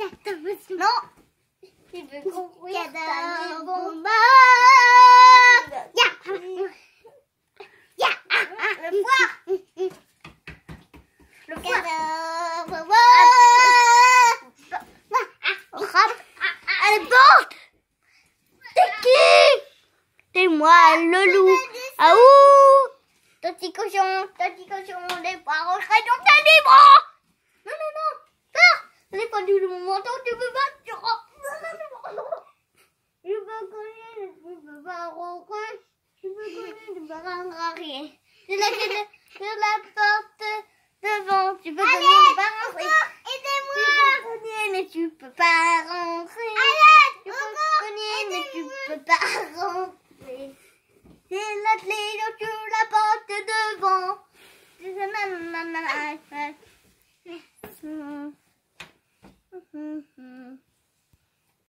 Non. Tu veux construire ta. Ah, ah. Le. Le. Ah. T'es qui C'est moi, le loup. Ah Où tu peux pas. Tu. Je peux peux pas rentrer. Je peux peux pas rien. La, porte devant. Tu peux tu pas rentrer. Tu peux tu peux pas rentrer. Tu peux tu peux pas rentrer. C'est la porte devant. Mm-hmm.